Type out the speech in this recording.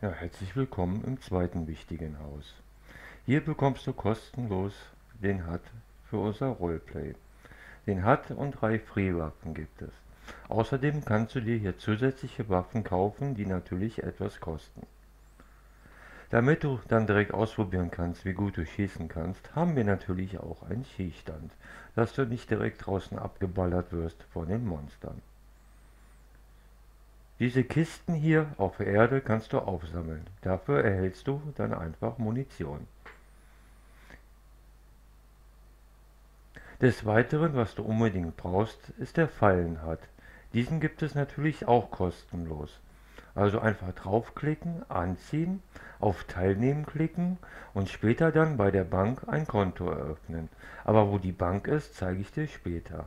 Ja, herzlich willkommen im zweiten wichtigen Haus. Hier bekommst du kostenlos den HUD für unser Roleplay. Den HUD und drei Free-Waffen gibt es. Außerdem kannst du dir hier zusätzliche Waffen kaufen, die natürlich etwas kosten. Damit du dann direkt ausprobieren kannst, wie gut du schießen kannst, haben wir natürlich auch einen Schießstand, dass du nicht direkt draußen abgeballert wirst von den Monstern. Diese Kisten hier auf Erde kannst du aufsammeln. Dafür erhältst du dann einfach Munition. Des Weiteren, was du unbedingt brauchst, ist der Fallenhut. Diesen gibt es natürlich auch kostenlos. Also einfach draufklicken, anziehen, auf Teilnehmen klicken und später dann bei der Bank ein Konto eröffnen. Aber wo die Bank ist, zeige ich dir später.